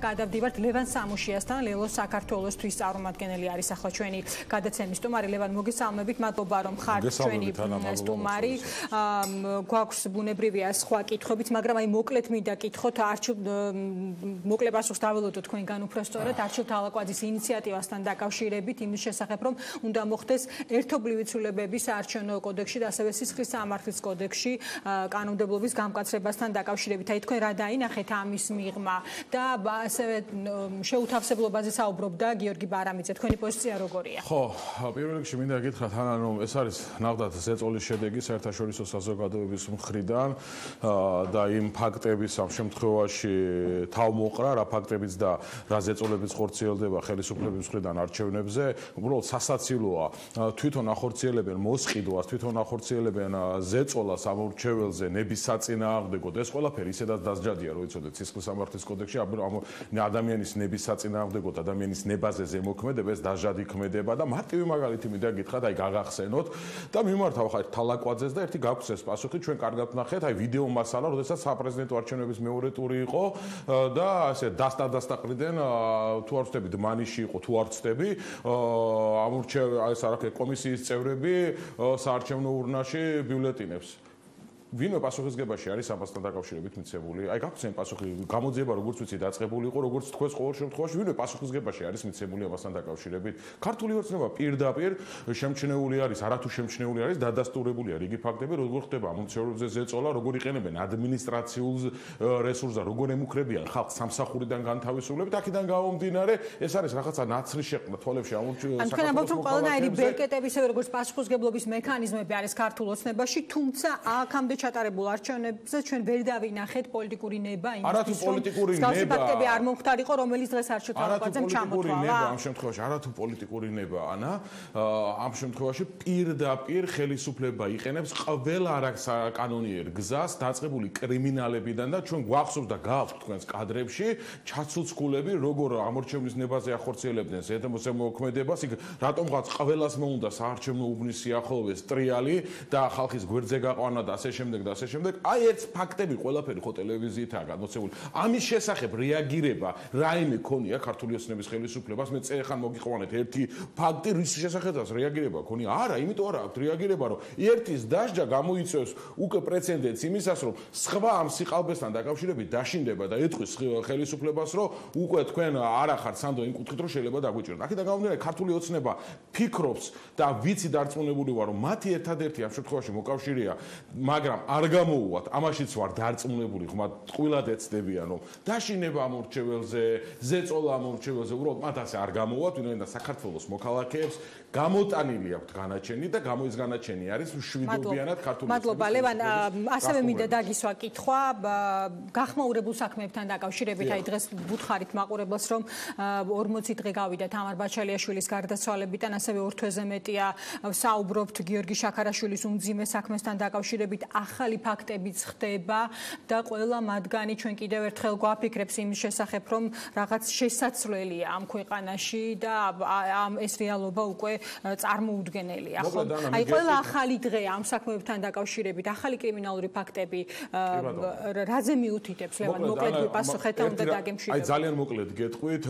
გადავდივართ ლევან სამუშიასთან, ლელო საქართველოსთვის წარმომადგენელი არის ახლა ჩვენი გადაცემის სტუმარი. ლევან მოგესალმებით, მადლობა რომ ხართ ჩვენი სტუმარი. გვაქვს ბუნებრივია სხვა კითხვებიც, მაგრამ აი მოკლედ მინდა კითხოთ არჩილ მოკლედ პასუხს დაველოდოთ თქვენ განუფრესწორად არჩილ თალაკვაძის ინიციატივასთან დაკავშირებით იმის შესახებ, რომ უნდა მოხდეს ერთობლივი ცვლილებები საარჩევნო კოდექსში და ასევე სისხლის სამართლის კოდექსში კანონმდებლობის გამკაცრებასთან დაკავშირებით. აი თქვენ რა დაინახეთ ამის მიღმა? და ასევე შეუთავსებლობაზე საუბრობდა გიორგი ბარამიძე. თქვენი პოზიცია როგორია? ხო, პირველ რიგში მინდა გითხრათ, ანა რომ ეს არის ნახდათ ზეწოლის შედეგი საერთაშორისო საზოგადოების მხრიდან და იმ ფაქტების ამ შემთხვევაში თავმოყრა, რა ფაქტებიც და რა ზეწოლებიც ხორციელდება ხელისუფლების მხრიდან არჩევნებზე, უბრალოდ სასაცილოა თვითონ ახორციელებენ მოსყიდვას, თვითონ ახორციელებენ ზეწოლას ამ ურჩეველზე ნების საწინააღმდეგოდ. ეს ყველაფერი ისედაც დასჯადია, რომ იცოდეთ სისხლის სამართლის კოდექსში, ამ ადამიანის ნების საწინააღმდეგოდ ადამიანის ნებაზე ზემოქმედება ეს დაჟადი ქმედება და მარტივი მაგალითი მინდა გითხრათ აი გაგახსენოთ და მიმართავ ხარ თალაკვაძეს და ერთი გაქვს ეს პასუხი ჩვენ კარგად ნახეთ აი ვიდეო მასალა როდესაც საპრეზიდენტო არჩევნების მეორე ტური იყო და ასე დასტა დასტაყრიდან თუ არ ვწდები დმანიში იყო თუ არ ვწდები ამურჩე ეს არაქე კომისიის წევრები საარჩევნო ურნაში ბიულეტინებს ვინმე პასუხისგებაში არის ამასთან დაკავშირებით მიცემული? აი ამ პასუხი, გამოძიება როგორც ვიცი დაწყებული იყო, როგორც თქვენ ყოველ შემთხვევაში ვინმე პასუხისგებაში არის მიცემული ამასთან დაკავშირებით? ქართული ოცნება პირდაპირ შემჩნეული არის, არათუ შემჩნეული არის, დადასტურებულია რიგი ფაქტები, როგორ ხდება ამონცეურებზე ზეწოლა, როგორ იყენებენ ადმინისტრაციულ რესურსს როგორ ემუქრებიან ხალხს სამსახურიდან განთავისუფლებით, აქედან გამომდინარე, ეს არის რაღაცა ნაცრი შეყნა თვალებში ამორჩი საქართველოს. ან თქვენ ამბობთ, რომ ყველანაირი ბერკეტების როგორც პასუხისგებლობის მექანიზმები არის ქართულ ოცნებაში, თუმცა აქამდე ჩატარებულ არჩევნებზე ჩვენ ვერ დავინახეთ პოლიტიკური ნება იმის არათუ პოლიტიკური ნება მსგავსი ფაქტები არ მომხდარიყო რომელიც დღეს არ შეთანხმებაზე ჩამოთვალა. ამ შემთხვევაში არათუ პოლიტიკური ნება ანა? ამ შემთხვევაში პირდაპირ ხელისუფლება იყენებს ყველა არაკანონიერ გზას დაწყებული კრიმინალებიდან და ჩვენ გვახსოვს და გააქვთ თქვენს კადრებში ჩაცუცკულები როგორ ამორჩევნის ნებაზე ახორციელებდნენ ზედმოსე მოქმედებას იქ რატომღაც ყველას მოუნდა საარჩევნო უბნის სიახლოვეს ტრიალი და ხალხის გვერდზე გაყვანა და ასე შემდეგ შემდეგ და ასე შემდეგ. აი ერთ ფაქტები ყველაფერი ხო ტელევიზიითაა გადმოცემული. ამის შესახებ რეაგირება რაიმე ქონია ქართული ოცნების ხელისუფლებას? მე წერხან მოგიყვანეთ ერთი ფაქტი რის შესაძაც რეაგირება ქონია? არა, იმიტომ არა აქვს რეაგირება, რომ ერთის დასჯა გამოიწვევს უკვე პრეცედენტს იმისას, რომ სხვა ამ სიყალბესთან დაკავშირებით დაშინდება და ეთქვის ხელისუფლებას, რომ უკვე თქვენ არა ხართ სანდო იმ კუთხით, რომ შეიძლება დაგვიჭიროთ. აქედან გამომდინარე, ქართული ოცნება ფიქრობს და ვიცი დარწმუნებული ვარ, რომ მათი ერთადერთი ამ შემთხვევაში მოკავშირეა, მაგრამ არ გამოუვათ, ამაშიც ვარ დარწმუნებული, ხმა ტყვილად ეცდებიან, რომ დაშინება ამორჩეველზე, ზეწოლა ამორჩეველზე, უბრალოდ მათ ასე არ გამოუვათ, ვინმე და საქართველოს მოქალაქეებს გამოტანილი აქვთ განაჩენი და გამოის განაჩენი არის შვიდობიანად ქართული მადლობა ლევან ასევე მინდა დაგისვა კითხვა გახმაურებულ საქმეებთან დაკავშირებით აი დღეს ბუთხარით მაყურებელს რომ 40 დღე გავიდა თამარ ბაჩალიაშვილის გარდაცვალებიდან ასევე ორ თვეზე მეტია საუბრობთ გიორგი შაქარაშვილის უმძიმე საქმესთან დაკავშირებით ახალი ფაქტებიც ხდება და ყველა მათგანი ჩვენ კიდევ ერთხელ გვაფიქრებს იმის შესახებ რომ რაღაც შესაძლებელია ამ ქვეყანაში და ამ ეს რეალობა უკვე წარმოუდგენელია ხო? აი ყველა ახალი დღე ამ საქმეებთან დაკავშირებით ახალი კრიმინალური ფაქტები რაზე მიუთითებს ლევან? მოკლედ ვიპასუხეთ და უნდა დაგემშვიდობოთ აი ძალიან მოკლედ გეტყვით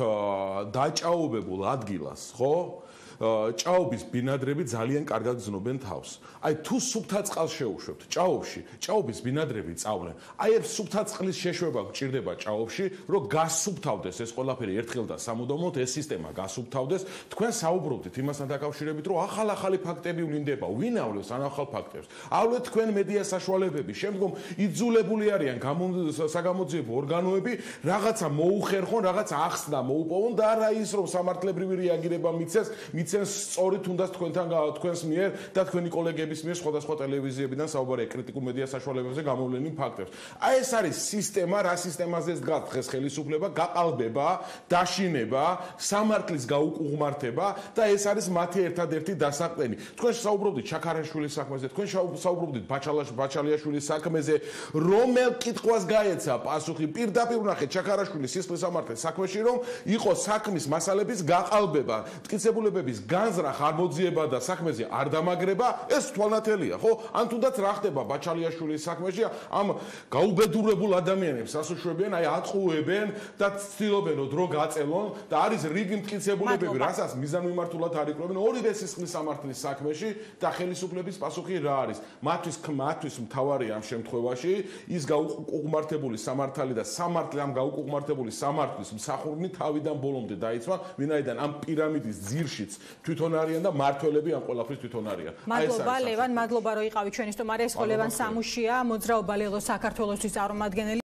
დაჭაობებულ ადგილას ხო ჭაობის ბინადრები ძალიან კარგად გზნობენ თავს. აი თუ სუფთა წყალს შეუშვებთ ჭაობში, ჭაობის ბინადრები წავლენ. აი ეს სუფთა წყლის შეშვება გჭირდება ჭაობში, რომ გასუფთავდეს ეს ყველაფერი ერთხელ და სამუდამოდ ეს სისტემა გასუფთავდეს. თქვენ საუბრობთ იმასთან დაკავშირებით, რომ ახალ-ახალი ფაქტები ვლინდება. ვინ ავლებს ან ახალ ფაქტებს? ავლეთ თქვენ მედია საშუალებები. შემდგომ იძულებული არიან საგამოძიებო ორგანოები რაღაცა მოუხერხონ, რაღაცა ახსნა მოუპოვონ და არა ის რომ სამართლებრივი რეაგირება მიცეს, მიცეს მიცემს სწორი თუნდაც თქვენთან თქვენს მიერ და თქვენი კოლეგების მიერ სხვადასხვა ტელევიზიებიდან საუბარია კრიტიკულ მედია საშუალებებზე გამოვლენილ ფაქტებს. აი ეს არის სისტემა, რა სისტემაზე დგას დღეს ხელისუფლება, გაყალბება, დაშინება, სამართლის გაუკუღმართება და ეს არის მათი ერთადერთი დასაყრდენი. თქვენ საუბრობდით ჩაქარაშვილის საქმეზე, თქვენ საუბრობდით ბაჩალაშ ბაჩალიაშვილის საქმეზე, რომელ კითხვას გაეცა პასუხი პირდაპირ ნახეთ ჩაქარაშვილის სისხლის სამართლის საქმეში, რომ იყო საქმის მასალების გაყალბება, მტკიცებულებების განზრახ არ მოძიება და საქმეზე არ დამაგრება, ეს თვალნათელია, ხო? ან თუნდაც რა ხდება ბაჩალიაშვილის საქმეში, ამ გაუბედურებულ ადამიანებს ასუშვებიან, აი ატყუებენ და ცდილობენ რომ დრო გაწელონ და არის რიგი მტკიცებულებები, რასაც მიზანმიმართულად არიკრობენ ორივე სისხლის სამართლის საქმეში და ხელისუფლების პასუხი რა არის? მათთვის მათთვის მთავარია ამ შემთხვევაში ის გაუკუღმართებული სამართალი და სამართლი ამ გაუკუღმართებული სამართლის მსახურნი თავიდან ბოლომდე დაიცვა, ვინაიდან ამ პირამიდის ძირშიც თვითონ არიან და მართველები ამ ყველაფრის თვითონ არიან. მადლობა ლევან, მადლობა რომ იყავით ჩვენი სტუმარი, ეს ხო ლევან სამუშია, მოძრაობა ლელო საქართველოსთვის წარმომადგენელი